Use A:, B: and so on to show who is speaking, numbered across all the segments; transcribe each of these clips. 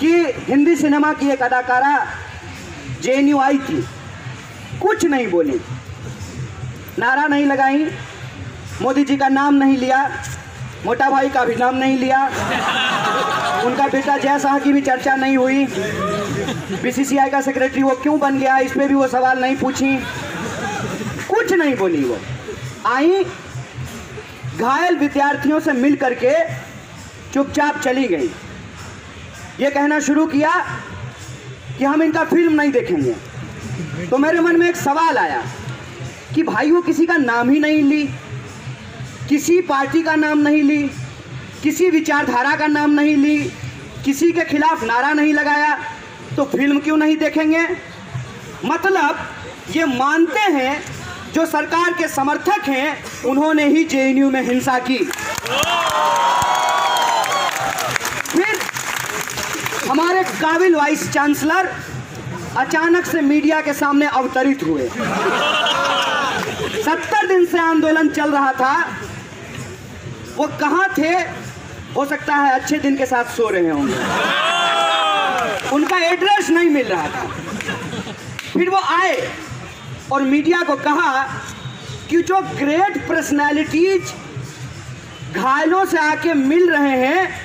A: कि हिंदी सिनेमा की एक अदाकारा जे आई थी। कुछ नहीं बोली। नारा नहीं लगाई। मोदी जी का नाम नहीं लिया। मोटा भाई का भी नाम नहीं लिया। उनका बेटा जय शाह की भी चर्चा नहीं हुई। बीसीसीआई का सेक्रेटरी वो क्यों बन गया? इस पे भी वो सवाल नहीं पूछी। कुछ नहीं बोली वो। आई घायल विद्यार्थियों से मिल करके चुपचाप चली गई। ये कहना शुरू किया कि हम इनका फ़िल्म नहीं देखेंगे। तो मेरे मन में एक सवाल आया कि भाई वो किसी का नाम ही नहीं ली, किसी पार्टी का नाम नहीं ली, किसी विचारधारा का नाम नहीं ली, किसी के खिलाफ नारा नहीं लगाया तो फ़िल्म क्यों नहीं देखेंगे? मतलब ये मानते हैं, जो सरकार के समर्थक हैं, उन्होंने ही जेएनयू में हिंसा की। हमारे काबिल वाइस चांसलर अचानक से मीडिया के सामने अवतरित हुए। सत्तर दिन से आंदोलन चल रहा था। वो कहाँ थे? हो सकता है अच्छे दिन के साथ सो रहे होंगे। उनका एड्रेस नहीं मिल रहा था। फिर वो आए और मीडिया को कहा कि जो ग्रेट पर्सनालिटीज घायलों से आके मिल रहे हैं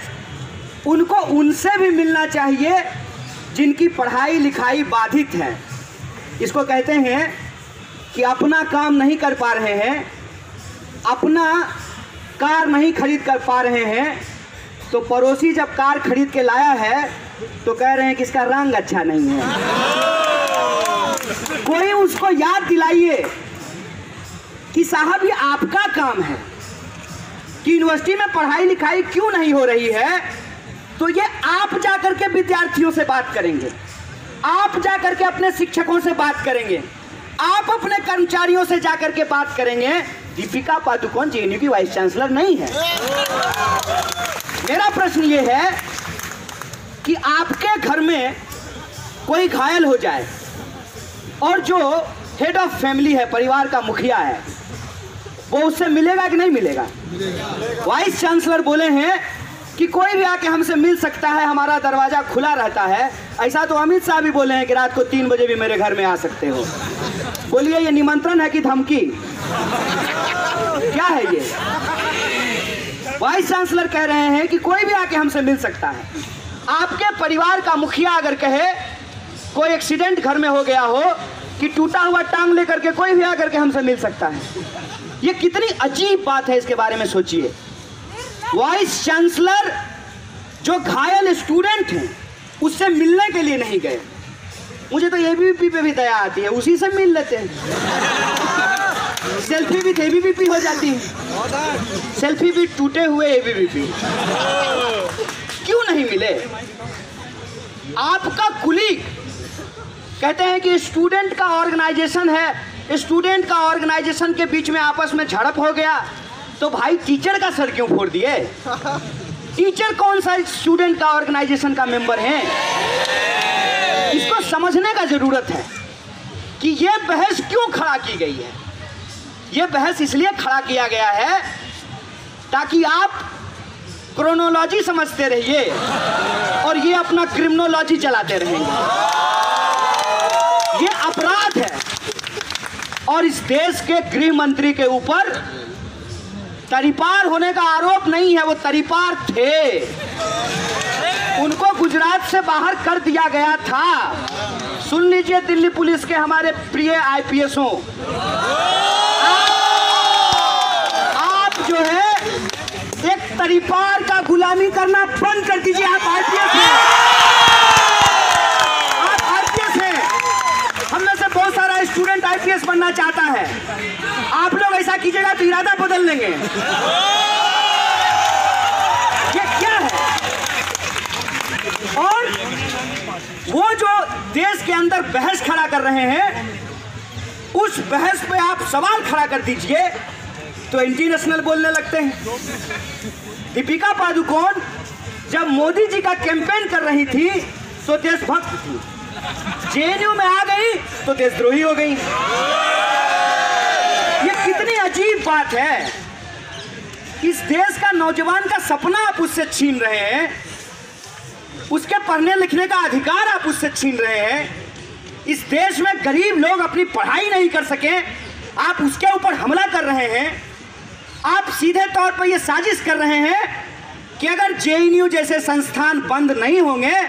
A: उनको उनसे भी मिलना चाहिए जिनकी पढ़ाई लिखाई बाधित है। इसको कहते हैं कि अपना काम नहीं कर पा रहे हैं, अपना कार नहीं खरीद कर पा रहे हैं तो पड़ोसी जब कार खरीद के लाया है तो कह रहे हैं कि इसका रंग अच्छा नहीं है। कोई उसको याद दिलाइए कि साहब, ये आपका काम है कि यूनिवर्सिटी में पढ़ाई लिखाई क्यों नहीं हो रही है? तो ये आप जाकर के विद्यार्थियों से बात करेंगे। आप जाकर के अपने शिक्षकों से बात करेंगे। आप अपने कर्मचारियों से जाकर के बात करेंगे। दीपिका पादुकोण जेएनयू की वाइस चांसलर नहीं है। मेरा प्रश्न ये है कि आपके घर में कोई घायल हो जाए और जो हेड ऑफ़ फैमिली है परिवार का मुखिया है वो उससे मिलेगा कि नहीं मिलेगा। वाइस चांसलर बोले हैं कि कोई भी आके हमसे मिल सकता है, हमारा दरवाज़ा खुला रहता है। ऐसा तो अमित शाह भी बोले हैं कि रात को तीन बजे भी मेरे घर में आ सकते हो। बोलिए, ये निमंत्रण है कि धमकी? क्या है ये? वाइस चांसलर कह रहे हैं कि कोई भी आके हमसे मिल सकता है। आपके परिवार का मुखिया अगर कहे, कोई एक्सीडेंट घर में हो गया हो, कि टूटा हुआ टांग लेकर के कोई भी आकर के हमसे मिल सकता है। ये कितनी अजीब बात है इसके बारे में सोचिए। वाइस चांसलर जो घायल स्टूडेंट हैं, उससे मिलने के लिए नहीं गए। मुझे तो एबीवीपी पे भी दया आती है, उसी से मिल लेते हैं। सेल्फी भी एबीवीपी हो जाती है। सेल्फी भी टूटे हुए एबीवीपी क्यों नहीं मिले? आपका कुलीग कहते हैं कि स्टूडेंट का ऑर्गेनाइजेशन है, स्टूडेंट का ऑर्गेनाइजेशन के बीच में आपस में झड़प हो गया। तो भाई टीचर का सर क्यों फोड़ दिए? टीचर कौन सा स्टूडेंट का ऑर्गेनाइजेशन का मेंबर है? इसको समझने का ज़रूरत है कि यह बहस क्यों खड़ा की गई है? यह बहस इसलिए खड़ा किया गया है ताकि आप क्रोनोलॉजी समझते रहिए और ये अपना क्रिमिनोलॉजी चलाते रहेंगे। ये अपराध है और इस देश के गृह मंत्री के ऊपर तरीपार होने का आरोप नहीं है, वो तरीपार थे। उनको गुजरात से बाहर कर दिया गया था। सुन लीजिए दिल्ली पुलिस के हमारे प्रिय आईपीएसओ आप जो है, एक तरीपार का गुलामी करना बंद कर दीजिए आप आईपीएस हैं आप आईपीएस हैं हम में से बहुत सारा स्टूडेंट आईपीएस बनना चाहता है। आप लोग ऐसा कीजिएगा तो इरादा बदल लेंगे। ये क्या है? और वो जो देश के अंदर बहस खड़ा कर रहे हैं, उस बहस पे आप सवाल खड़ा कर दीजिए तो एंटी नेशनल बोलने लगते हैं। दीपिका पादुकोण जब मोदी जी का कैंपेन कर रही थी तो देशभक्त थी। जेएनयू में आ गई तो देशद्रोही हो गई। ये कितनी अजीब बात है। इस देश का नौजवान का सपना आप उससे छीन रहे हैं। उसके पढ़ने लिखने का अधिकार आप उससे छीन रहे हैं। इस देश में गरीब लोग अपनी पढ़ाई नहीं कर सके। आप उसके ऊपर हमला कर रहे हैं। आप सीधे तौर पर यह साजिश कर रहे हैं कि अगर जेएनयू जैसे संस्थान बंद नहीं होंगे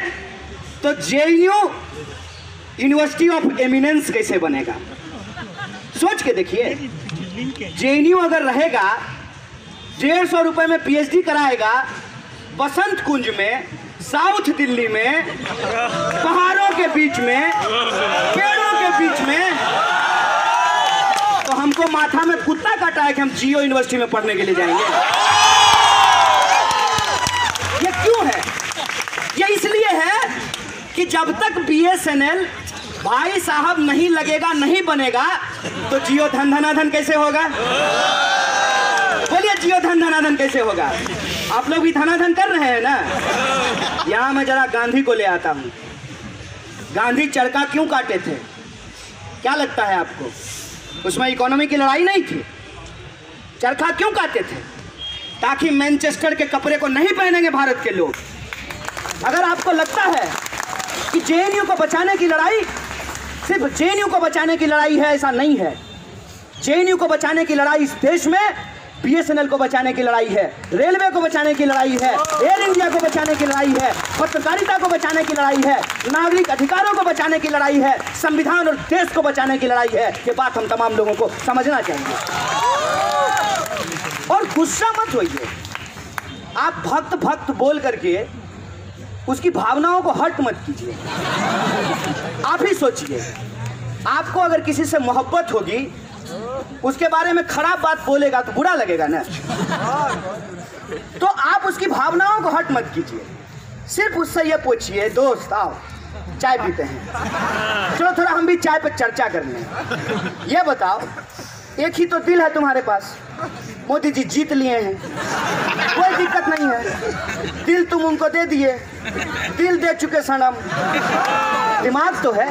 A: तो जेएनयू यूनिवर्सिटी ऑफ़ एमिनेंस कैसे बनेगा? सोच के देखिए जेएनयू अगर रहेगा, डेढ़ सौ रुपए में पीएचडी कराएगा बसंत कुंज में, साउथ दिल्ली में, पहाड़ों के बीच में, पेड़ों के बीच में तो हमको माथा में कुत्ता काटा है कि हम जियो यूनिवर्सिटी में पढ़ने के लिए जाएँगे। ये क्यों है? ये इसलिए है कि जब तक बीएसएनएल भाई साहब नहीं लगेगा, नहीं बनेगा तो जियो धन धनाधन कैसे होगा? बोलिए, जियो धन धनाधन कैसे होगा? आप लोग भी धनाधन कर रहे हैं ना? यहाँ मैं जरा गांधी को ले आता हूँ। गांधी चरखा क्यों काटे थे? क्या लगता है आपको? उसमें इकोनॉमी की लड़ाई नहीं थी। चरखा क्यों काटे थे? ताकि मैनचेस्टर के कपड़े को नहीं पहनेंगे भारत के लोग। अगर आपको लगता है कि जेएनयू को बचाने की लड़ाई सिर्फ़ जेएनयू को बचाने की लड़ाई है, ऐसा नहीं है। जेएनयू को बचाने की लड़ाई इस देश में बीएसएनएल को बचाने की लड़ाई है, रेलवे को बचाने की लड़ाई है एयर इंडिया को बचाने की लड़ाई है, पत्रकारिता को बचाने की लड़ाई है, नागरिक अधिकारों को बचाने की लड़ाई है, संविधान और देश को बचाने की लड़ाई है। ये बात हम तमाम लोगों को समझना चाहिए। और गुस्सा मत होइए। आप भक्त भक्त बोल करके उसकी भावनाओं को हट मत कीजिए। आप ही सोचिए, आपको अगर किसी से मोहब्बत होगी, उसके बारे में खराब बात बोलेगा तो बुरा लगेगा ना? तो आप उसकी भावनाओं को हट मत कीजिए। सिर्फ़ उससे ये पूछिए, दोस्त आओ, चाय पीते हैं। चलो थोड़ा हम भी चाय पर चर्चा कर लें। ये बताओ, एक ही तो दिल है तुम्हारे पास। मोदी जी जीत लिए हैं। कोई दिक्कत नहीं है। दिल तुम उनको दे दिए। दिल दे चुके सनम। दिमाग तो है।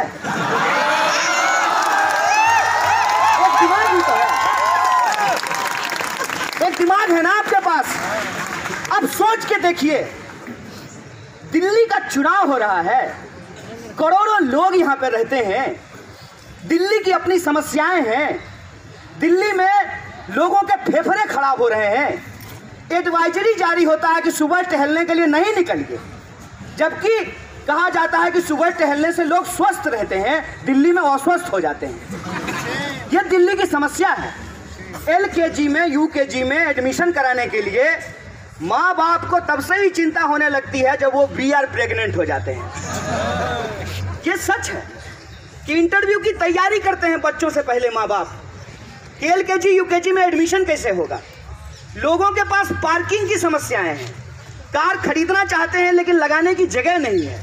A: एक दिमाग भी तो है। एक दिमाग है ना आपके पास? अब सोच के देखिए। दिल्ली का चुनाव हो रहा है। करोड़ों लोग यहाँ पे रहते हैं। दिल्ली की अपनी समस्याएँ हैं। दिल्ली में लोगों के फेफड़े खराब हो रहे हैं। एडवाइजरी जारी होता है कि सुबह टहलने के लिए नहीं निकलिए। जबकि कहा जाता है कि सुबह टहलने से लोग स्वस्थ रहते हैं, दिल्ली में अस्वस्थ हो जाते हैं। यह दिल्ली की समस्या है। एल के जी में, यू के जी में एडमिशन कराने के लिए माँ बाप को तब से ही चिंता होने लगती है जब वो बी आर प्रेगनेंट हो जाते हैं। ये सच है कि इंटरव्यू की तैयारी करते हैं बच्चों से पहले माँ बाप। एल के जी यू के जी में एडमिशन कैसे होगा? लोगों के पास पार्किंग की समस्याएँ हैं। कार खरीदना चाहते हैं, लेकिन लगाने की जगह नहीं है।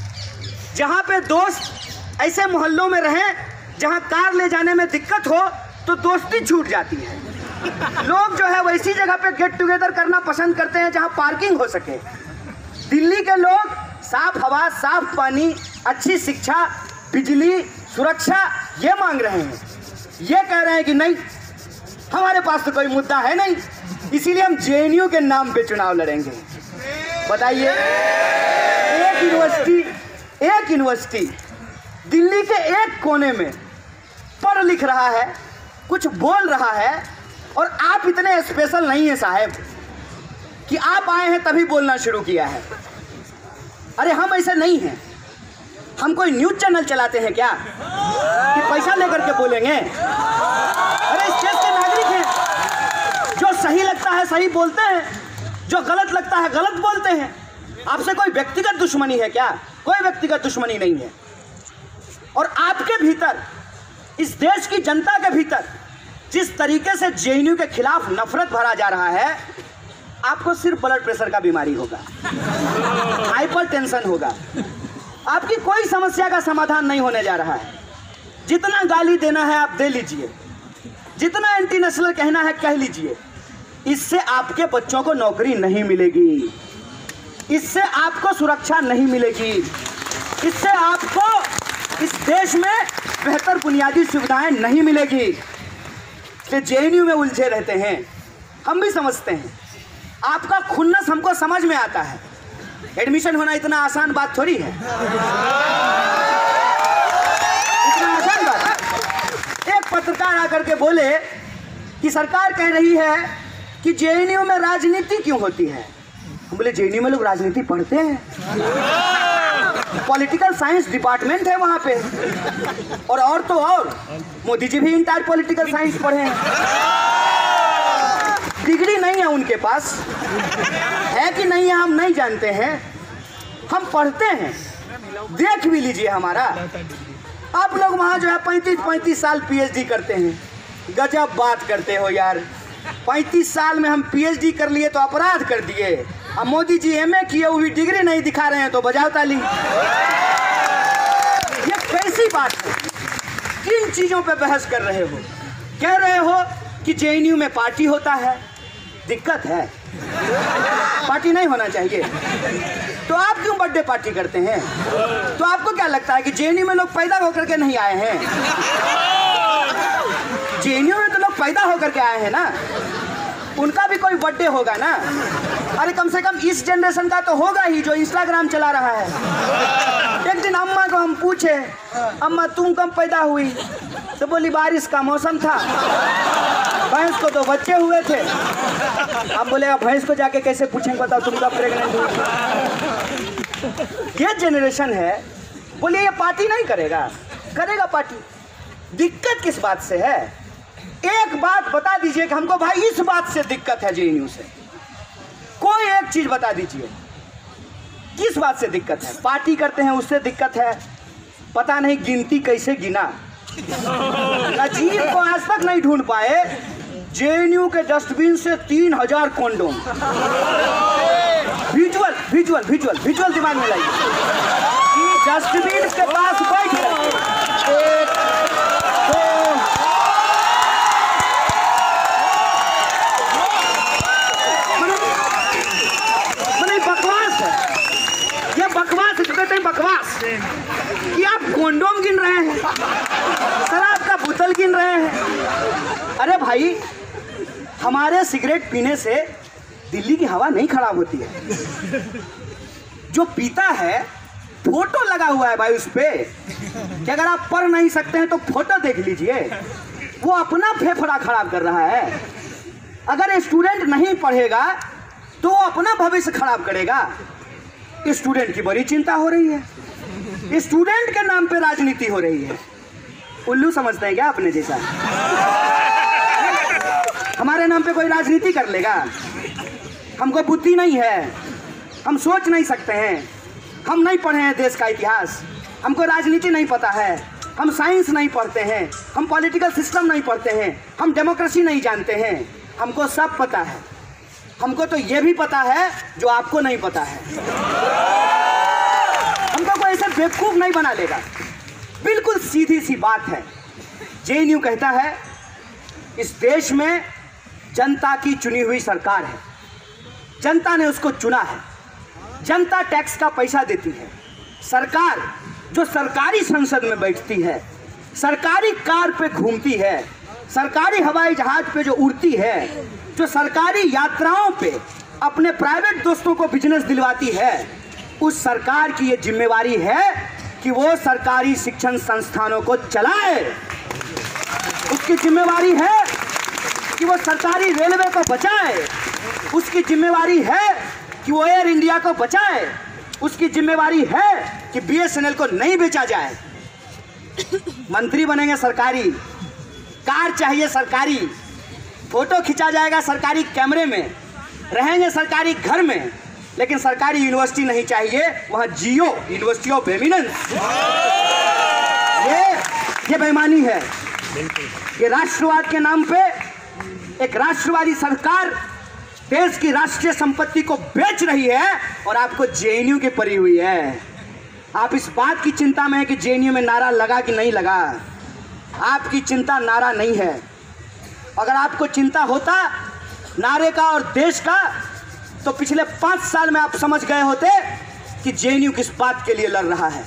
A: जहाँ पे दोस्त ऐसे मोहल्लों में रहें, जहाँ कार ले जाने में दिक्कत हो तो दोस्ती छूट जाती है। लोग जो है वैसी जगह पे गेट टुगेदर करना पसंद करते हैं, जहाँ पार्किंग हो सके। दिल्ली के लोग, साफ़ हवा, साफ़ पानी, अच्छी शिक्षा, बिजली, सुरक्षा, ये मांग रहे हैं। ये कह रहे हैं कि नहीं हमारे पास तो कोई मुद्दा है नहीं। इसीलिए हम जेएनयू के नाम पे चुनाव लड़ेंगे। बताइए, एक यूनिवर्सिटी एक यूनिवर्सिटी दिल्ली के एक कोने में पढ़ लिख रहा है, कुछ बोल रहा है, और आप इतने स्पेशल नहीं है साहब कि आप आए हैं तभी बोलना शुरू किया है। अरे हम ऐसे नहीं हैं। हम कोई न्यूज़ चैनल चलाते हैं क्या? कि पैसा लेकर के बोलेंगे अरे इस देश के नागरिक हैं जो सही लगता है, सही बोलते हैं। जो गलत लगता है, गलत बोलते हैं। आपसे कोई व्यक्तिगत दुश्मनी है क्या? कोई व्यक्तिगत दुश्मनी नहीं है। और आपके भीतर, इस देश की जनता के भीतर, जिस तरीके से जेएनयू के खिलाफ नफरत भरा जा रहा है, आपको सिर्फ़ ब्लड प्रेशर का बीमारी होगा। हाइपर टेंशन होगा। आपकी कोई समस्या का समाधान नहीं होने जा रहा है। जितना गाली देना है, आप दे लीजिए। जितना एंटी नेशनल कहना है, कह लीजिए। इससे आपके बच्चों को नौकरी नहीं मिलेगी। इससे आपको सुरक्षा नहीं मिलेगी। इससे आपको इस देश में बेहतर बुनियादी सुविधाएँ नहीं मिलेगी। इसलिए जेएनयू में उलझे रहते हैं। हम भी समझते हैं। आपका खुन्नस हमको समझ में आता है। एडमिशन होना इतना आसान बात थोड़ी है। इतना आसान बात। एक पत्रकार आकर के बोले कि सरकार कह रही है कि जेएनयू में राजनीति क्यों होती है? हम बोले, जेएनयू में लोग राजनीति पढ़ते हैं। पॉलिटिकल साइंस डिपार्टमेंट है वहाँ पे। और और तो और। मोदी जी भी इंटायर पॉलिटिकल साइंस पढ़े हैं। डिग्री नहीं है उनके पास। है कि नहीं है, हम नहीं जानते हैं। हम पढ़ते हैं। देख भी लीजिए हमारा। आप लोग वहाँ जो है पैंतीस पैंतीस साल पीएचडी करते हैं। गजब बात करते हो यार। पैंतीस साल में हम पीएचडी कर लिए तो अपराध कर दिए। अब मोदी जी एमए किए, वो भी डिग्री नहीं दिखा रहे हैं तो बजाओ ताली। ये कैसी बात है? किन चीज़ों पे बहस कर रहे हो? कह रहे हो कि जेएनयू में पार्टी होता है। दिक्कत है। पार्टी नहीं होना चाहिए। तो आप क्यों बर्थडे पार्टी करते हैं? तो आपको क्या लगता है कि जेएनयू में लोग पैदा होकर के नहीं आए हैं? जेएनयू में तो लोग पैदा होकर के आए हैं ना? उनका भी कोई बर्थडे होगा ना? अरे कम से कम इस जनरेशन का तो होगा ही जो इंस्टाग्राम चला रहा है। एक दिन अम्मा को हम पूछे, अम्मा, तुम कब पैदा हुई? तो बोली, बारिश का मौसम था। भैंस को तो बच्चे हुए थे। अब बोलेगा भैंस को जाके कैसे पूछेंगे, बताओ, तुम कब प्रेग्नेंट हुई ये जनरेशन है बोलिए ये पार्टी नहीं करेगा। करेगा पार्टी। दिक्कत किस बात से है? एक बात बता दीजिए कि हमको भाई, इस बात से दिक्कत है जेएनयू से। कोई एक चीज़ बता दीजिए। किस बात से दिक्कत है? पार्टी करते हैं, उससे दिक्कत है। पता नहीं गिनती कैसे गिना। नजीब को आज तक नहीं ढूंढ पाए। जेएनयू के डस्टबिन से तीन हज़ार condom. Visual visual visual visual दिमाग में लाइए। डस्टबिन के पास बैठ बकवास बकवास जो बकवास। कि आप कॉन्डोम गिन रहे हैं, शराब का बोतल गिन रहे हैं। अरे भाई हमारे सिगरेट पीने से दिल्ली की हवा नहीं खराब होती है। जो पीता है, फ़ोटो लगा हुआ है भाई उस पर कि अगर आप पढ़ नहीं सकते हैं तो फ़ोटो देख लीजिए। वो अपना फेफड़ा खराब कर रहा है। अगर स्टूडेंट नहीं पढ़ेगा तो वो अपना भविष्य खराब करेगा। स्टूडेंट की बड़ी चिंता हो रही है। स्टूडेंट के नाम पे राजनीति हो रही है। उल्लू समझते हैं क्या अपने जैसा? हमारे नाम पे कोई राजनीति कर लेगा। हमको बुद्धि नहीं है। हम सोच नहीं सकते हैं। हम नहीं पढ़े हैं देश का इतिहास। हमको राजनीति नहीं पता है। हम साइंस नहीं पढ़ते हैं। हम पॉलिटिकल सिस्टम नहीं पढ़ते हैं। हम डेमोक्रेसी नहीं जानते हैं। हमको सब पता है। हमको तो ये भी पता है जो आपको नहीं पता है। हमको कोई ऐसे बेवकूफ़ नहीं बना लेगा। बिल्कुल सीधी सी बात है। जेएनयू कहता है, इस देश में जनता की चुनी हुई सरकार है। जनता ने उसको चुना है। जनता टैक्स का पैसा देती है। सरकार जो सरकारी संसद में बैठती है, सरकारी कार पे घूमती है, सरकारी हवाई जहाज़ पे जो उड़ती है, जो सरकारी यात्राओं पे अपने प्राइवेट दोस्तों को बिज़नेस दिलवाती है, उस सरकार की ये जिम्मेवारी है कि वो सरकारी शिक्षण संस्थानों को चलाए। उसकी जिम्मेवारी है कि वो सरकारी रेलवे को बचाए। उसकी जिम्मेवारी है कि वो एयर इंडिया को बचाए। उसकी जिम्मेवारी है कि बीएसएनएल को नहीं बेचा जाए। मंत्री बनेंगे सरकारी। कार चाहिए सरकारी। फ़ोटो खिंचा जाएगा सरकारी कैमरे में। रहेंगे सरकारी घर में। लेकिन सरकारी यूनिवर्सिटी नहीं चाहिए। वहाँ जियो, यूनिवर्सिटी ऑफ़ एमिनेंस। ये ये बेईमानी है। ये राष्ट्रवाद के नाम पे एक राष्ट्रवादी सरकार देश की राष्ट्रीय संपत्ति को बेच रही है और आपको जेएनयू की परी हुई है। आप इस बात की चिंता में है कि जेएनयू में नारा लगा कि नहीं लगा? आपकी चिंता नारा नहीं है। अगर आपको चिंता होता नारे का और देश का तो पिछले पाँच साल में आप समझ गए होते कि जेएनयू किस बात के लिए लड़ रहा है।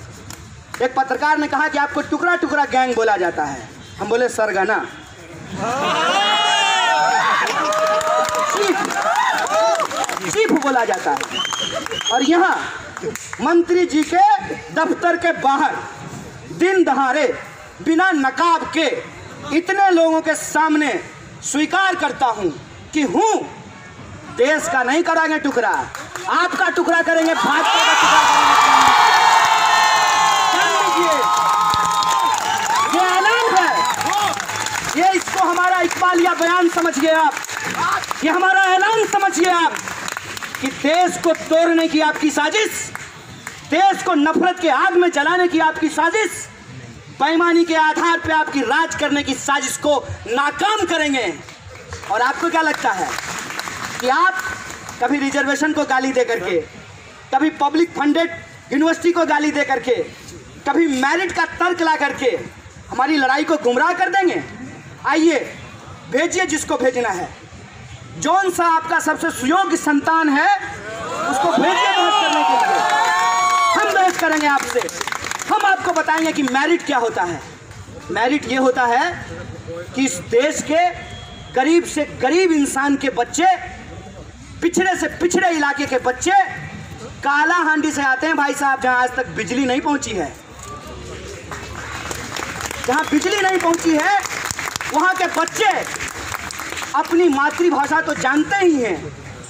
A: एक पत्रकार ने कहा कि आपको टुकड़ा टुकड़ा गैंग बोला जाता है। हम बोले सरगना चीफ बोला जाता है। और यहाँ मंत्री जी के दफ्तर के बाहर, दिन दहाड़े, बिना नकाब के, इतने लोगों के सामने स्वीकार करता हूँ कि हूँ, देश का नहीं कराएँगे टुकड़ा। आपका टुकड़ा करेंगे, भाजपा का टुकड़ा करेंगे। ये ऐलान है। ये इसको हमारा इकबालिया बयान समझिए आप। ये हमारा ऐलान समझिए आप। कि देश को तोड़ने की आपकी साजिश, देश को नफरत के आग में जलाने की आपकी साजिश, बेईमानी के आधार पर आपकी राज करने की साजिश को नाकाम करेंगे। और आपको क्या लगता है कि आप कभी रिजर्वेशन को गाली दे करके, कभी पब्लिक फंडेड यूनिवर्सिटी को गाली दे करके, कभी मेरिट का तर्क ला करके हमारी लड़ाई को गुमराह कर देंगे? आइए, भेजिए जिसको भेजना है। जौन सा आपका सबसे सुयोग्य संतान है, उसको भेजिए बहस करने के लिए। हम बहस करेंगे आपसे। हम आपको बताएँगे कि मेरिट क्या होता है। मेरिट ये होता है कि इस देश के गरीब से गरीब इंसान के बच्चे, पिछड़े से पिछड़े इलाके के बच्चे काला हांडी से आते हैं। भाई साहब, जहाँ आज तक बिजली नहीं पहुँची है, जहाँ बिजली नहीं पहुँची है, वहाँ के बच्चे अपनी मातृभाषा तो जानते ही हैं।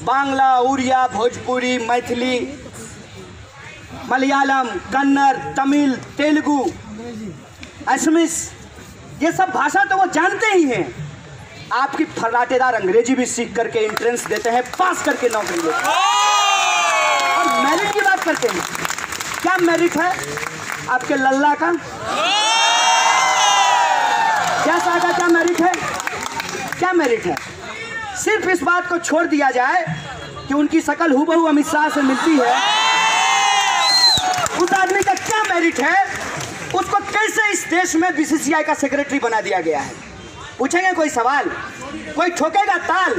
A: बांग्ला, उड़िया, भोजपुरी, मैथिली, मलयालम, कन्नड़, तमिल, तेलुगु असमिस ये सब भाषा तो वो जानते ही हैं। आपकी फर्राटेदार अंग्रेज़ी भी सीख करके एंट्रेंस देते हैं पास करके नौकरी लेते हैं। और मेरिट की बात करते हैं। क्या मेरिट है? आपके लल्ला का? क्या साहब क्या मेरिट मेरिट है। सिर्फ़ इस बात को छोड़ दिया जाए कि उनकी शकल हूबहू अमित शाह से मिलती है। उस आदमी का क्या मेरिट है? उसको कैसे इस देश में बीसीसीआई का सेक्रेटरी बना दिया गया है? पूछेंगे कोई सवाल? कोई ठोकेगा ताल?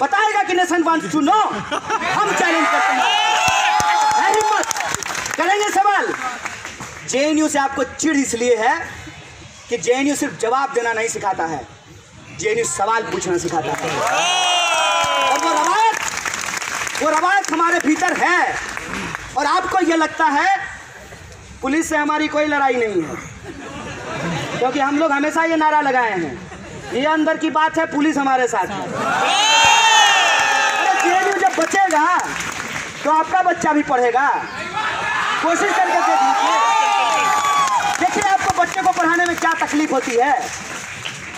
A: बताएगा कि नेशन वांट्स टू नो हम चैलेंज करते हैं। हिम्मत करेंगे सवाल? जेएनयू से आपको चिड़ इसलिए है कि जेएनयू सिर्फ़ जवाब देना नहीं सिखाता है। जेएनयू सवाल पूछना सिखाता है। और वो रवायत वो रवायत हमारे भीतर है। और आपको ये लगता है, पुलिस से हमारी कोई लड़ाई नहीं है। क्योंकि हम लोग हमेशा ये नारा लगाए हैं। ये अंदर की बात है, पुलिस हमारे साथ है। जेएनयू जब बचेगा तो आपका बच्चा भी पढ़ेगा। कोशिश करके देख लीजिए देखिए आपको बच्चे को पढ़ाने में क्या तकलीफ़ होती है।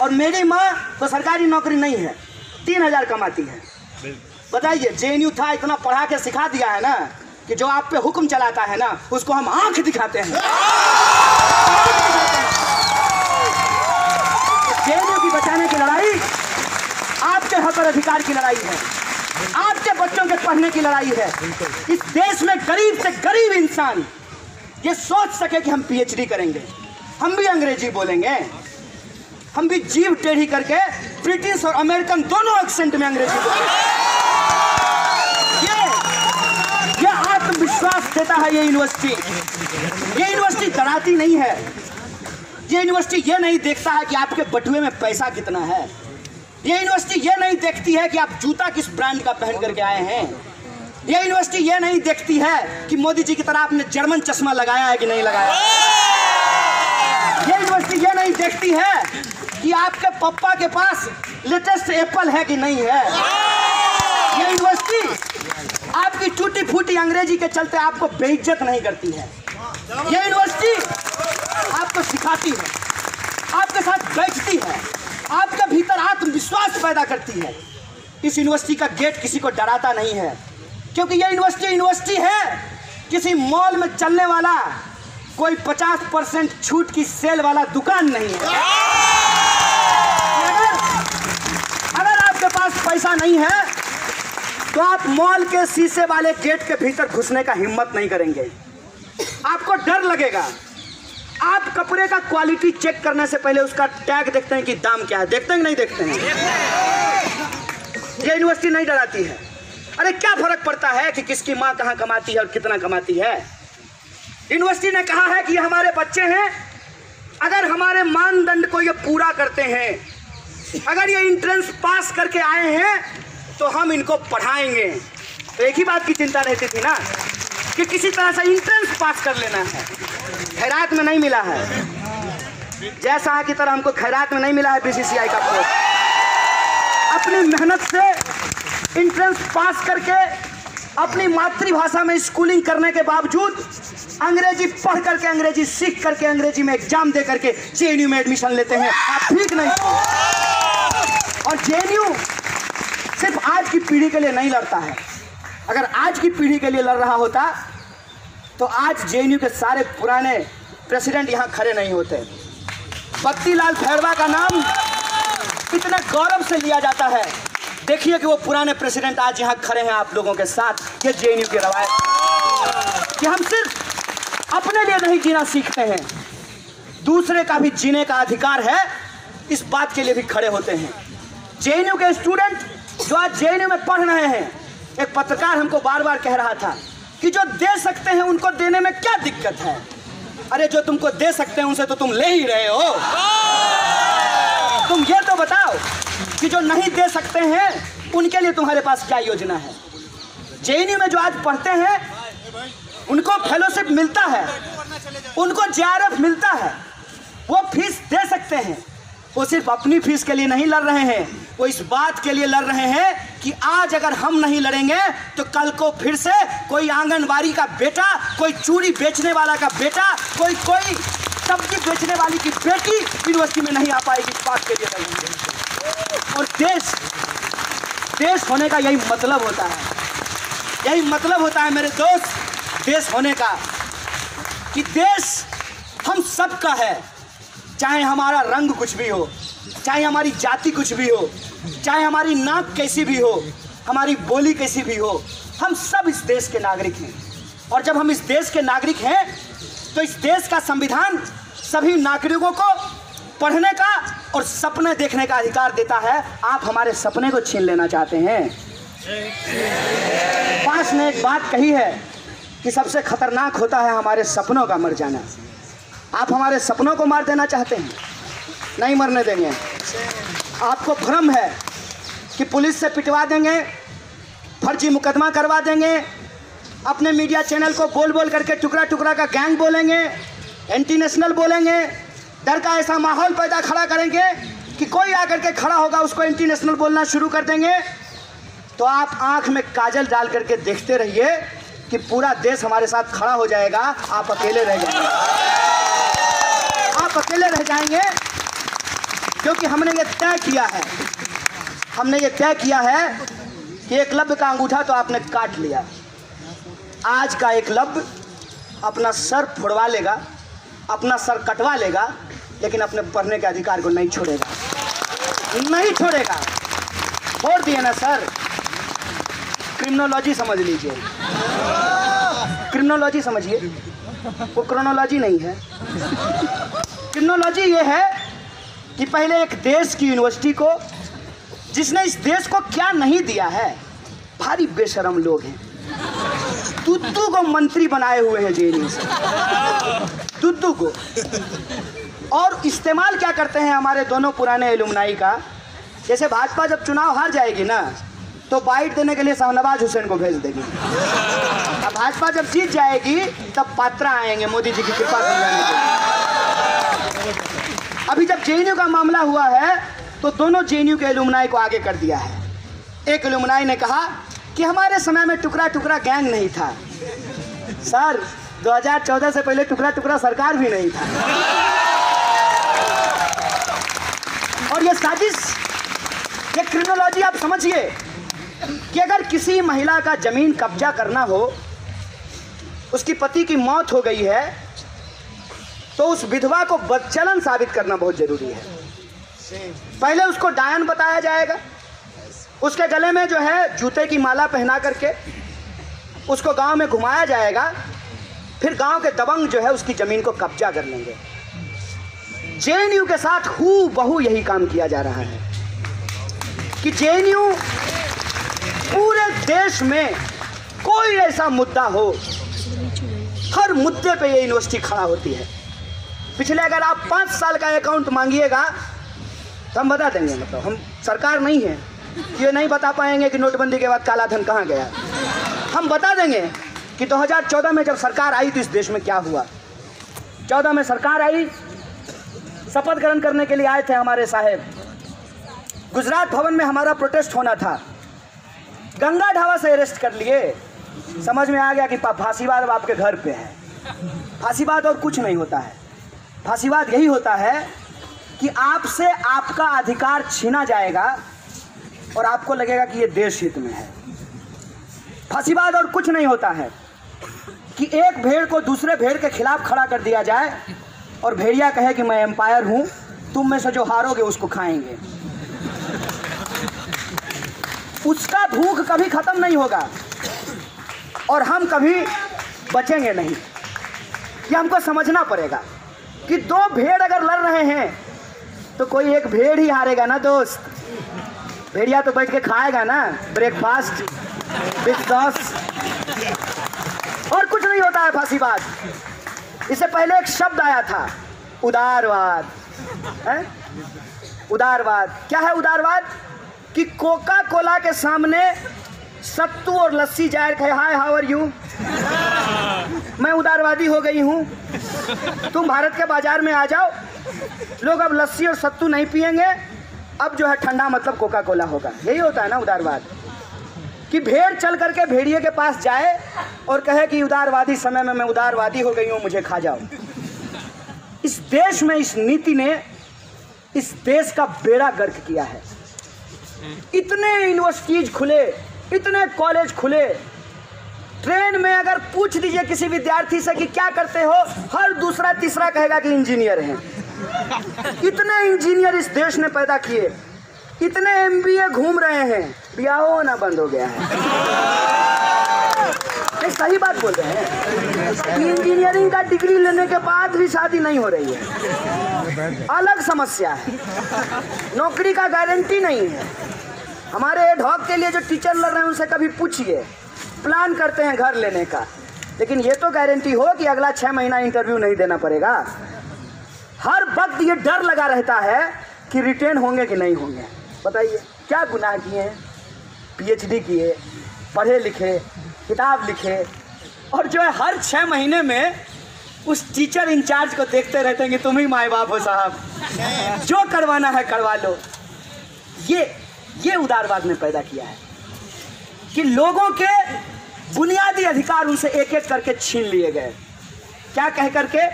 A: और मेरी माँ तो सरकारी नौकरी नहीं है, तीन हज़ार कमाती है। बताइए, जेएनयू था, इतना पढ़ा के सिखा दिया है ना, कि जो आप पे हुक्म चलाता है ना, उसको हम आँख दिखाते हैं। जेएनयू की बचाने की लड़ाई आपके हक और अधिकार की लड़ाई है। आपके बच्चों के पढ़ने की लड़ाई है। इस देश में गरीब से गरीब इंसान ये सोच सके कि हम पीएचडी करेंगे। हम भी अंग्रेज़ी बोलेंगे। हम भी जीव टेढ़ी करके ब्रिटिश और अमेरिकन दोनों एक्सेंट में अंग्रेज़ी ये ये आत्मविश्वास देता है ये यूनिवर्सिटी ये यूनिवर्सिटी डराती नहीं है। ये यूनिवर्सिटी ये नहीं देखता है कि आपके बटुए में पैसा कितना है। ये यूनिवर्सिटी ये नहीं देखती है कि आप जूता किस ब्रांड का पहन करके आए हैं। ये यूनिवर्सिटी ये नहीं देखती है कि मोदी जी की तरह आपने जर्मन चश्मा लगाया है कि नहीं लगाया। ये यूनिवर्सिटी ये नहीं देखती है कि आपके पप्पा के पास लेटेस्ट एप्पल है कि नहीं है? ये यूनिवर्सिटी आपकी टूटी फूटी अंग्रेज़ी के चलते आपको बेइज्जत नहीं करती है। ये यूनिवर्सिटी आपको सिखाती है, आपके साथ बैठती है, आपके भीतर आत्मविश्वास पैदा करती है। इस यूनिवर्सिटी का गेट किसी को डराता नहीं है, क्योंकि ये यूनिवर्सिटी यूनिवर्सिटी है। किसी मॉल में चलने वाला कोई 50 परसेंट छूट की सेल वाला दुकान नहीं है अगर अगर आपके पास नहीं है तो आप मॉल के शीशे वाले गेट के भीतर घुसने का हिम्मत नहीं करेंगे। आपको डर लगेगा। आप कपड़े का क्वालिटी चेक करने से पहले उसका टैग देखते हैं कि दाम क्या है। देखते हैं नहीं देखते हैं? ये यूनिवर्सिटी नहीं डराती है। अरे, क्या फ़र्क पड़ता है कि किसकी माँ कहाँ कमाती है और कितना कमाती है? यूनिवर्सिटी ने कहा है कि हमारे बच्चे हैं। अगर हमारे मानदंड को ये पूरा करते हैं अगर ये इंट्रेंस पास करके आए हैं तो हम इनको पढ़ाएँगे। तो एक ही बात की चिंता रहती थी ना, कि किसी तरह से इंट्रेंस पास कर लेना है। खैरात में नहीं मिला है। जैसा की तरह हमको खैरात में नहीं मिला है बीसीसीआई का पोस्ट अपनी मेहनत से इंट्रेंस पास करके अपनी मातृभाषा में स्कूलिंग करने के बावजूद, अंग्रेज़ी पढ़ करके, अंग्रेज़ी सीख करके, अंग्रेज़ी में एग्ज़ाम दे करके जेएनयू में एडमिशन लेते हैं। आप ठीक नहीं? और जेएनयू सिर्फ़ आज की पीढ़ी के लिए नहीं लड़ता है। अगर आज की पीढ़ी के लिए लड़ रहा होता तो आज जेएनयू के सारे पुराने प्रेसिडेंट यहाँ खड़े नहीं होते। बत्तीलाल भैरवा का नाम इतना गौरव से लिया जाता है। देखिए कि वो पुराने प्रेसिडेंट आज यहाँ खड़े हैं आप लोगों के साथ। ये जेएनयू की रवायत कि हम सिर्फ़ अपने लिए नहीं जीना सीखते हैं। दूसरे का भी जीने का अधिकार है, इस बात के लिए भी खड़े होते हैं। जेएनयू के स्टूडेंट जो आज जेएनयू में पढ़ रहे हैं, एक पत्रकार हमको बार बार कह रहा था कि जो दे सकते हैं उनको देने में क्या दिक्कत है? अरे जो तुमको दे सकते हैं उनसे तो तुम ले ही रहे हो। तुम ये तो बताओ कि जो नहीं दे सकते हैं, उनके लिए तुम्हारे पास क्या योजना है? जेएनयू में जो आज पढ़ते हैं, उनको फेलोशिप मिलता है, उनको जेआरएफ मिलता है, वो फ़ीस दे सकते हैं। वो सिर्फ़ अपनी फ़ीस के लिए नहीं लड़ रहे हैं। वो इस बात के लिए लड़ रहे हैं कि आज अगर हम नहीं लड़ेंगे तो कल को फिर से कोई आंगनबाड़ी का बेटा, कोई चूड़ी बेचने वाला का बेटा, कोई कोई सब्ज़ी बेचने वाली की बेटी यूनिवर्सिटी में नहीं आ पाएगी, इस बात के लिए लड़ेंगे और देश देश होने का यही मतलब होता है। यही मतलब होता है मेरे दोस्त, देश होने का कि देश हम सबका है। चाहे हमारा रंग कुछ भी हो, चाहे हमारी जाति कुछ भी हो, चाहे हमारी नाक कैसी भी हो, हमारी बोली कैसी भी हो, हम सब इस देश के नागरिक हैं। और जब हम इस देश के नागरिक हैं तो इस देश का संविधान सभी नागरिकों को पढ़ने का और सपने देखने का अधिकार देता है। आप हमारे सपने को छीन लेना चाहते हैं। पास ने एक बात कही है कि सबसे खतरनाक होता है हमारे सपनों का मर जाना। आप हमारे सपनों को मार देना चाहते हैं। नहीं मरने देंगे। आपको भ्रम है कि पुलिस से पिटवा देंगे, फर्जी मुकदमा करवा देंगे, अपने मीडिया चैनल को बोल बोल करके टुकड़ा टुकड़ा का गैंग बोलेंगे एंटी नेशनल बोलेंगे, डर का ऐसा माहौल पैदा खड़ा करेंगे कि कोई आकर के खड़ा होगा, उसको एंटी नेशनल बोलना शुरू कर देंगे। तो आप आँख में काजल डाल करके देखते रहिए कि पूरा देश हमारे साथ खड़ा हो जाएगा, आप अकेले रह जाएँगे। आप अकेले रह जाएँगे, क्योंकि हमने ये तय किया है। हमने ये तय किया है कि एकलव्य का अंगूठा तो आपने काट लिया। आज का एकलव्य अपना सर फोड़वा लेगा, अपना सर कटवा लेगा, लेकिन अपने पढ़ने के अधिकार को नहीं छोड़ेगा। नहीं छोड़ेगा। छोड़ दिए ना सर। क्रिमिनोलॉजी समझ लीजिए। क्रिमिनोलॉजी समझिए। वो क्रोनोलॉजी नहीं है। क्रिमिनोलॉजी ये है कि पहले एक देश की यूनिवर्सिटी को, जिसने इस देश को क्या नहीं दिया है, भारी बेशरम लोग हैं। दुद्दू को मंत्री बनाए हुए हैं जेएनयू से। दुद्दू को। और इस्तेमाल क्या करते हैं हमारे दोनों पुराने एलुमनाई का? जैसे भाजपा जब चुनाव हार जाएगी ना तो बाइट देने के लिए शाहनवाज हुसैन को भेज देगी। भाजपा जब जीत जाएगी, तब पात्रा आएँगे, मोदी जी की कृपा समझाने के लिए। अभी जब जेएनयू का मामला हुआ है तो दोनों जेएनयू के एलुमनाई को आगे कर दिया है। एक एलुमनाई ने कहा कि हमारे समय में टुकड़ा टुकड़ा गैंग नहीं था। सर 2014 से पहले टुकड़ा टुकड़ा सरकार भी नहीं था। और ये साजिश, ये क्रिमिनोलॉजी आप समझिए कि अगर किसी महिला का ज़मीन कब्जा करना हो, उसकी पति की मौत हो गई है तो उस विधवा को बदचलन साबित करना बहुत ज़रूरी है। पहले उसको डायन बताया जाएगा। उसके गले में जो है जूते की माला पहना करके उसको गाँव में घुमाया जाएगा। फिर गाँव के दबंग जो है उसकी ज़मीन को कब्जा कर लेंगे। जेएनयू के साथ हु बहु यही काम किया जा रहा है। कि जेएनयू पूरे देश में कोई ऐसा मुद्दा हो, हर मुद्दे पे ये यूनिवर्सिटी खड़ा होती है। पिछले अगर आप पाँच साल का अकाउंट मांगिएगा तो हम बता देंगे मतलब हम सरकार नहीं है। ये नहीं बता पाएँगे कि नोटबंदी के बाद काला धन कहाँ गया। हम बता देंगे कि 2014 में जब सरकार आई तो इस देश में क्या हुआ। 14 में सरकार आई, शपथ ग्रहण करने के लिए आए थे हमारे साहेब। गुजरात भवन में हमारा प्रोटेस्ट होना था। गंगा ढाबा से अरेस्ट कर लिए। समझ में आ गया कि फांसीवाद आपके घर पे है। फांसीवाद और कुछ नहीं होता है। फांसीवाद यही होता है कि आपसे आपका अधिकार छीना जाएगा और आपको लगेगा कि ये देश हित में है। फांसीवाद और कुछ नहीं होता है कि एक भेड़ को दूसरे भेड़ के खिलाफ खड़ा कर दिया जाए और भेड़िया कहे कि मैं एम्पायर हूँ, तुम में से जो हारोगे उसको खाएँगे। उसका भूख कभी खत्म नहीं होगा और हम कभी बचेंगे नहीं। ये हमको समझना पड़ेगा। कि दो भेड़ अगर लड़ रहे हैं तो कोई एक भेड़ ही हारेगा ना दोस्त? भेड़िया तो बैठ के खाएगा ना ब्रेकफास्ट विथ सॉस और कुछ नहीं होता है, फांसी बात इससे पहले एक शब्द आया था, उदारवाद। है? उदारवाद। क्या है उदारवाद? कि कोका कोला के सामने सत्तू और लस्सी ज़ाहिर है। हाय हाउ आर यू मैं उदारवादी हो गई हूँ। तुम भारत के बाज़ार में आ जाओ। लोग अब लस्सी और सत्तू नहीं पिएँगे अब जो है ठंडा मतलब कोका कोला होगा। यही होता है ना उदारवाद। कि भेड़ चल करके भेड़िए के पास जाए और कहे कि उदारवादी समय में मैं उदारवादी हो गई हूँ, मुझे खा जाओ। इस देश में इस नीति ने इस देश का बेड़ा गर्क किया है। इतने यूनिवर्सिटीज खुले, इतने कॉलेज खुले ट्रेन में अगर पूछ दीजिए किसी विद्यार्थी से कि क्या करते हो, हर दूसरा तीसरा कहेगा कि इंजीनियर हैं। इतने इंजीनियर इस देश ने पैदा किए। इतने एमबीए घूम रहे हैं। ब्याह होना बंद हो गया है। सही बात बोल रहे हैं। इंजीनियरिंग का डिग्री लेने के बाद भी शादी नहीं हो रही है। अलग समस्या है। नौकरी का गारंटी नहीं है। हमारे एडहॉक के लिए जो टीचर लड़ रहे हैं, उनसे कभी पूछिए। प्लान करते हैं घर लेने का। लेकिन ये तो गारंटी हो कि अगला छह महीना इंटरव्यू नहीं देना पड़ेगा। हर वक्त ये डर लगा रहता है कि रिटेन होंगे कि नहीं होंगे। बताइए, क्या गुनाह किए पीएचडी किए, पढ़े लिखे, किताब लिखे। और जो है, हर छः महीने में उस टीचर इंचार्ज को देखते रहते हैं कि तुम ही माए बाप हो साहब। जो करवाना है करवा लो। ये ये उदारवाद ने पैदा किया है कि लोगों के बुनियादी अधिकार उनसे एक एक करके छीन लिए गए। क्या कह करके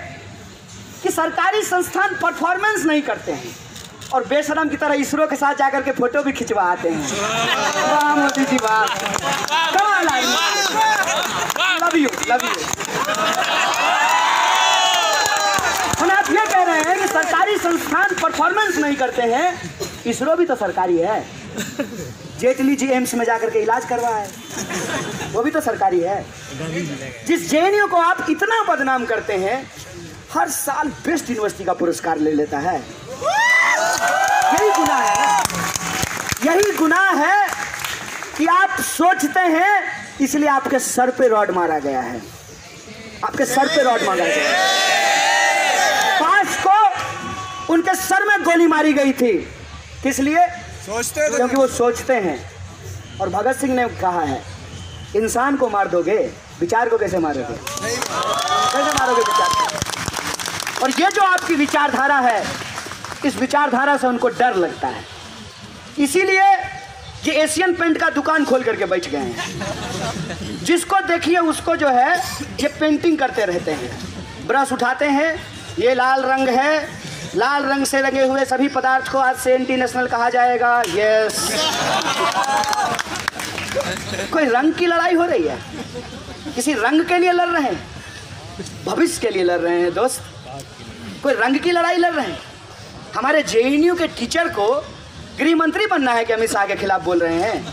A: कि सरकारी संस्थान परफॉर्मेंस नहीं करते हैं और बेशरम की तरह इसरो के साथ जाकर के फ़ोटो भी खिंचवा आते हैं मोदी जी कमाल लव यू लव यू हम आप ये कह रहे हैं कि सरकारी संस्थान परफॉर्मेंस नहीं करते हैं, इसरो भी तो सरकारी है। जेटली जी एम्स में जाकर के इलाज करवा है वो भी तो सरकारी है। जिस जेएनयू को आप इतना बदनाम करते हैं, हर साल बेस्ट यूनिवर्सिटी का पुरस्कार ले लेता है। यही गुनाह है यही गुनाह है कि आप सोचते हैं, इसलिए आपके सर पे रॉड मारा गया है। आपके सर पे रॉड मारा गया पास को उनके सर में गोली मारी गई थी। किस लिए?
B: सोचते थे
A: क्योंकि वो सोचते हैं। और भगत सिंह ने कहा है, इंसान को मार दोगे, विचार को कैसे मारोगे? कैसे मारोगे विचार और ये जो आपकी विचारधारा है, इस विचारधारा से उनको डर लगता है। इसीलिए ये एशियन पेंट का दुकान खोल करके बैठ गए हैं। जिसको देखिए, उसको जो है, ये पेंटिंग करते रहते हैं। ब्रश उठाते हैं, ये लाल रंग है लाल रंग से रंगे हुए सभी पदार्थ को आज से एंटी नेशनल कहा जाएगा। यस कोई रंग की लड़ाई हो रही है? किसी रंग के लिए लड़ रहे हैं? भविष्य के लिए लड़ रहे हैं, दोस्त। कोई रंग की लड़ाई लड़ रहे हैं? हमारे जेएनयू के टीचर को गृह मंत्री बनना है कि अमित शाह के खिलाफ बोल रहे हैं?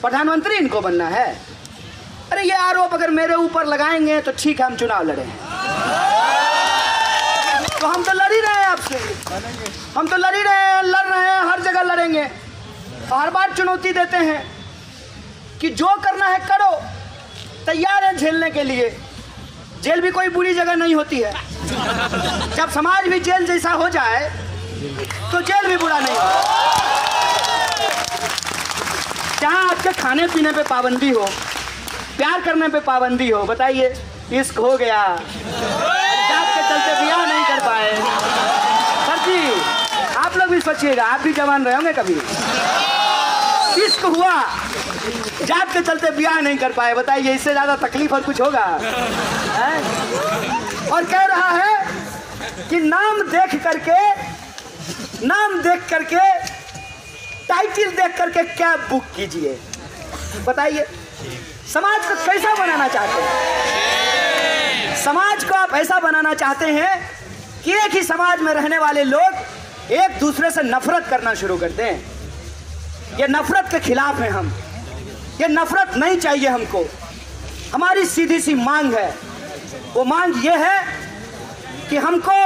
A: प्रधानमंत्री इनको बनना है? अरे ये आरोप अगर मेरे ऊपर लगाएँगे तो ठीक है, हम चुनाव लड़े। तो हम तो लड़ ही रहे आपसे। हम तो लड़ ही रहे हैं, लड़ रहे हैं, हर जगह लड़ेंगे। हर बार चुनौती देते हैं कि जो करना है करो। तैयार है झेलने के लिए। जेल भी कोई बुरी जगह नहीं होती है। जब समाज भी जेल जैसा हो जाए तो जेल भी बुरा नहीं हो जहाँ आपके खाने पीने पे पाबंदी हो, प्यार करने पे पाबंदी हो, बताइए, इश्क हो गया। जात के चलते ब्याह नहीं कर पाए। सोचिएगा, आप भी जवान रहे होंगे कभी। इश्क हुआ। जात के चलते ब्याह नहीं कर पाए, बताइए, इससे ज़्यादा तकलीफ़ और कुछ होगा? हैं? और कह रहा है कि नाम देख करके, नाम देख करके टाइटिल देख करके कैब बुक कीजिए? बताइए। समाज को कैसा बनाना चाहते हैं? समाज को आप ऐसा बनाना चाहते हैं कि एक ही समाज में रहने वाले लोग एक दूसरे से नफरत करना शुरू करते हैं ये नफरत के खिलाफ हैं हम। ये नफरत नहीं चाहिए हमको। हमारी सीधी सी मांग है। वो मांग ये है कि हमको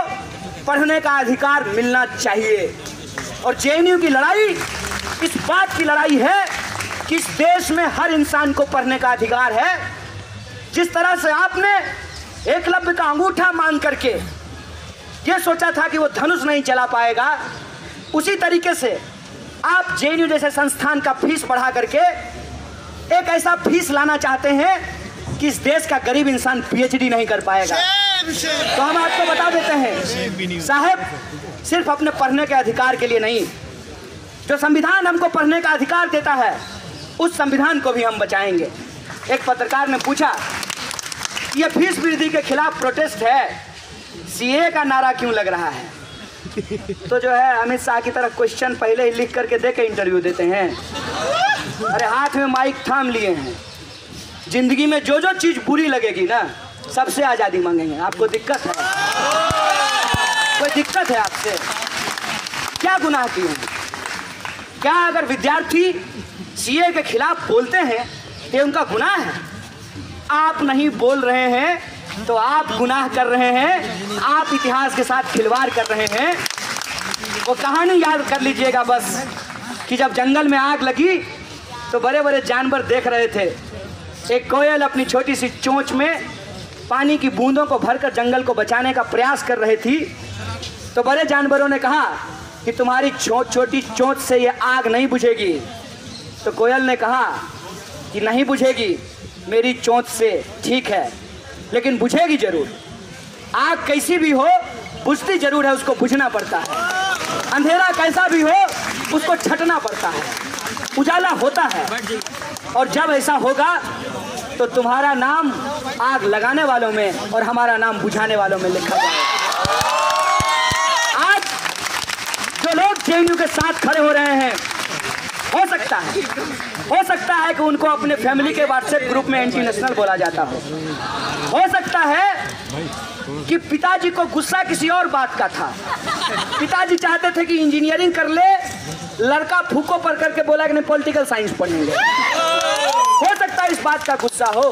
A: पढ़ने का अधिकार मिलना चाहिए। और जेएनयू की लड़ाई, इस बात की लड़ाई है कि इस देश में हर इंसान को पढ़ने का अधिकार है। जिस तरह से आपने एकलव्य का अंगूठा मांग करके ये सोचा था कि वो धनुष नहीं चला पाएगा। उसी तरीके से आप जेएनयू जैसे संस्थान का फ़ीस बढ़ा करके एक ऐसा फ़ीस लाना चाहते हैं कि इस देश का गरीब इंसान पीएचडी नहीं कर पाएगा। तो हम आपको बता देते हैं साहब सिर्फ़ अपने पढ़ने के अधिकार के लिए नहीं। जो संविधान हमको पढ़ने का अधिकार देता है उस संविधान को भी हम बचाएँगे। एक पत्रकार ने पूछा ये फ़ीस वृद्धि के खिलाफ प्रोटेस्ट है? सीए का नारा क्यों लग रहा है? तो जो है, अमित शाह की तरह क्वेश्चन पहले ही लिख करके दे के इंटरव्यू देते हैं। अरे हाथ में माइक थाम लिए हैं। ज़िंदगी में जो जो चीज़ बुरी लगेगी ना, सबसे आज़ादी मांगेंगे। आपको दिक्कत है? कोई दिक्कत है आपसे? क्या गुनाह किए हैं? क्या अगर विद्यार्थी सीए के खिलाफ बोलते हैं तो उनका गुनाह है? आप नहीं बोल रहे हैं तो आप गुनाह कर रहे हैं, आप इतिहास के साथ खिलवाड़ कर रहे हैं। वो कहानी याद कर लीजिएगा बस, कि जब जंगल में आग लगी तो बड़े बड़े जानवर देख रहे थे। एक कोयल अपनी छोटी सी चोंच में पानी की बूंदों को भरकर जंगल को बचाने का प्रयास कर रही थी। तो बड़े जानवरों ने कहा कि तुम्हारी चोंच, छोटी चोंच से ये आग नहीं बुझेगी। तो कोयल ने कहा कि नहीं बुझेगी, मेरी चोंच से ठीक है। लेकिन बुझेगी ज़रूर। आग कैसी भी हो, बुझती ज़रूर है, उसको बुझना पड़ता है। अंधेरा कैसा भी हो, उसको छटना पड़ता है। उजाला होता है। और जब ऐसा होगा तो तुम्हारा नाम आग लगाने वालों में और हमारा नाम बुझाने वालों में लिखा जाएगा। आज जो लोग जेएनयू के साथ खड़े हो रहे हैं हो सकता है। हो सकता है कि उनको अपने फैमिली के व्हाट्सएप ग्रुप में एंटी नेशनल बोला जाता हो। हो सकता है कि पिताजी को गुस्सा किसी और बात का था। पिताजी चाहते थे कि इंजीनियरिंग कर ले, लड़का फूको पर करके बोला कि नहीं पॉलिटिकल साइंस पढ़ेंगे। हो सकता है इस बात का गुस्सा हो।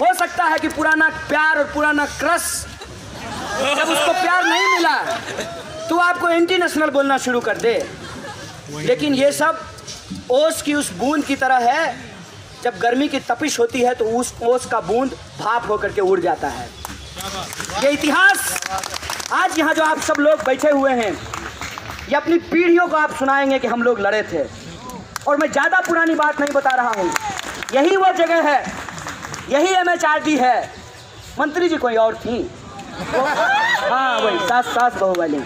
A: हो सकता है कि पुराना प्यार और पुराना क्रश, जब उसको प्यार नहीं मिला तो आपको एंटी नेशनल बोलना शुरू कर दे। लेकिन ये सब ओस की उस बूंद की तरह है। जब गर्मी की तपिश होती है तो उस ओस का बूंद भाप होकर के उड़ जाता है। ये इतिहास! आज यहाँ जो आप सब लोग बैठे हुए हैं, ये अपनी पीढ़ियों को आप सुनाएँगे कि हम लोग लड़े थे। और मैं ज़्यादा पुरानी बात नहीं बता रहा हूँ। यही वो जगह है, यही एम एच आर डी है। मंत्री जी कोई और थी? हाँ वही सास सास बहू वाली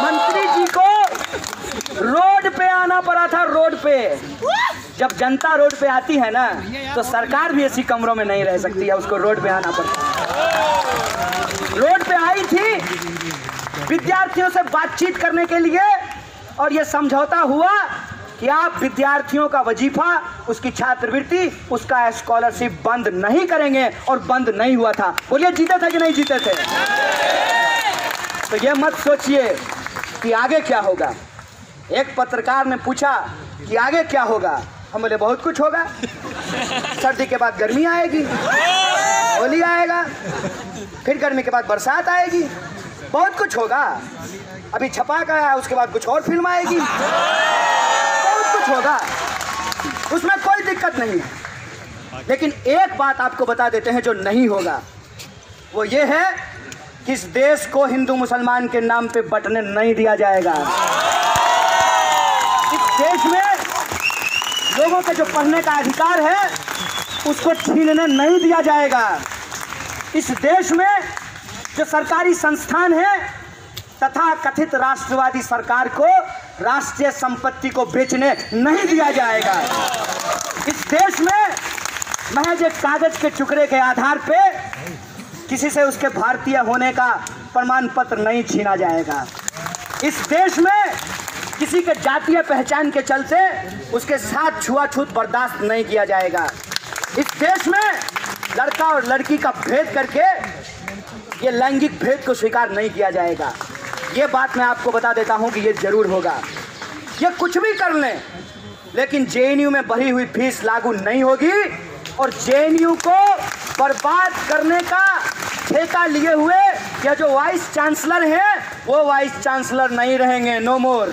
A: मंत्री जी को रोड पे आना पड़ा था रोड पे। जब जनता रोड पे आती है ना तो सरकार भी ऐसी कमरों में नहीं रह सकती है उसको रोड पे आना पड़ता रोड पे आई थी, विद्यार्थियों से बातचीत करने के लिए, और ये समझौता हुआ कि आप विद्यार्थियों का वजीफा, उसकी छात्रवृत्ति, उसका स्कॉलरशिप बंद नहीं करेंगे, और बंद नहीं हुआ था। बोलिए, जीते थे कि नहीं जीते थे? तो ये मत सोचिए कि आगे क्या होगा। एक पत्रकार ने पूछा कि आगे क्या होगा? हम बोले बहुत कुछ होगा। सर्दी के बाद गर्मी आएगी। होली आएगा। फिर गर्मी के बाद बरसात आएगी। बहुत कुछ होगा। अभी छपाक आया है, उसके बाद कुछ और फ़िल्म आएगी। बहुत कुछ होगा। उसमें कोई दिक्कत नहीं है। लेकिन एक बात आपको बता देते हैं जो नहीं होगा। वो ये है कि इस देश को हिंदू मुसलमान के नाम पे बटने नहीं दिया जाएगा। देश में लोगों के जो पढ़ने का अधिकार है, उसको छीनने नहीं दिया जाएगा। इस देश में जो सरकारी संस्थान है, तथा कथित राष्ट्रवादी सरकार को राष्ट्रीय संपत्ति को बेचने नहीं दिया जाएगा। इस देश में महज एक कागज़ के टुकड़े के आधार पे किसी से उसके भारतीय होने का प्रमाण पत्र नहीं छीना जाएगा। इस देश में किसी के जातीय पहचान के चलते उसके साथ छुआछूत बर्दाश्त नहीं किया जाएगा। इस देश में लड़का और लड़की का भेद करके ये लैंगिक भेद को स्वीकार नहीं किया जाएगा। ये बात मैं आपको बता देता हूँ कि ये ज़रूर होगा। ये कुछ भी कर लें, लेकिन जेएनयू में बढ़ी हुई फ़ीस लागू नहीं होगी और जेएनयू को बर्बाद करने का ठेका लिए हुए या जो वाइस चांसलर हैं, वो वाइस चांसलर नहीं रहेंगे नो मोर